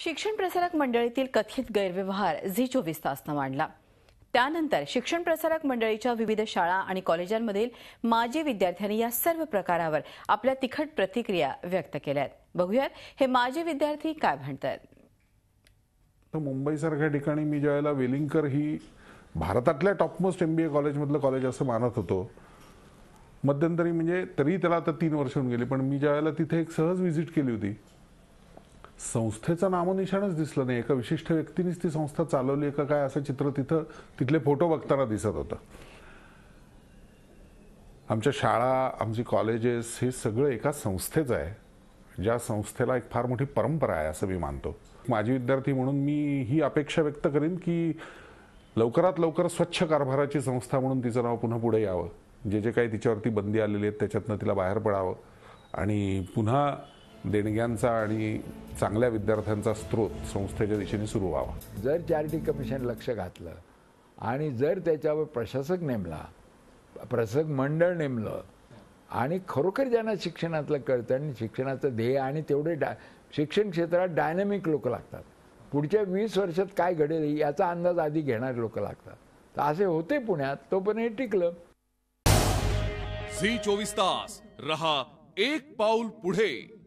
शिक्षण प्रसारक मंडळीतील कथित गैरव्यवहार झी चोवीस तासनं मांडला. त्यानंतर शिक्षण प्रसारक मंडळीच्या विविध शाळा आणि कॉलेजांमधील माजी विद्यार्थ्यांनी या सर्व प्रकारावर आपल्या तिखट प्रतिक्रिया व्यक्त केल्या आहेत. बघूयात हे माजी विद्यार्थी काय म्हणतात. तर मुंबईसारख्या ठिकाणी मी ज्यावेळेला वेलिंगकर ही भारतातल्या टॉपमोस्ट एम बी ए कॉलेजमधलं कॉलेज असं मानत होतो मध्यंतरी म्हणजे तरी त्याला आता तीन वर्ष होऊन गेली पण मी ज्यावेळेला तिथे एक सहज व्हिजिट केली होती संस्थेचं नामनिशाणच दिसलं नाही. एका विशिष्ट व्यक्तीनेच ती संस्था चालवली. आहे का काय असं चित्र तिथं तिथले फोटो बघताना दिसत होतं. आमच्या शाळा आमची कॉलेजेस हे सगळं एका संस्थेचं आहे. ज्या संस्थेला एक फार मोठी परंपरा आहे असं मी मानतो. माजी विद्यार्थी म्हणून मी ही अपेक्षा व्यक्त करीन की लवकरात लवकर स्वच्छ कारभाराची संस्था म्हणून तिचं नाव पुन्हा पुढे यावं. जे जे काही तिच्यावरती बंदी आलेली आहेत त्याच्यातनं तिला बाहेर पडावं. आणि पुन्हा देणग्यांचा आणि चांगल्या विद्यार्थ्यांचा स्रोत संस्थेच्या दिशेने सुरू व्हावा. जर चॅरिटी कमिशन लक्ष घातलं आणि जर त्याच्यावर प्रशासक नेमला प्रशासक मंडळ नेमलं आणि खरोखर ज्यांना शिक्षणातलं कळतं आणि शिक्षणाचं ध्येय आणि तेवढे डा शिक्षण क्षेत्रात डायनॅमिक लोक लागतात. पुढच्या वीस वर्षात काय घडेल याचा अंदाज आधी घेणारे लोक लागतात. तर असे होते पुण्यात तोपर्यंत हे टिकलं. झी चोवीस तास रहा एक पाऊल पुढे.